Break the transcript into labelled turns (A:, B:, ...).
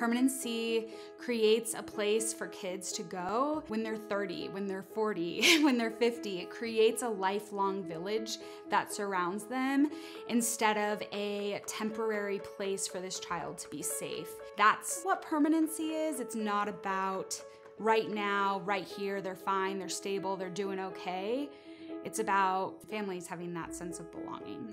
A: Permanency creates a place for kids to go when they're 30, when they're 40, when they're 50. It creates a lifelong village that surrounds them instead of a temporary place for this child to be safe. That's what permanency is. It's not about right now, right here, they're fine, they're stable, they're doing okay. It's about families having that sense of belonging.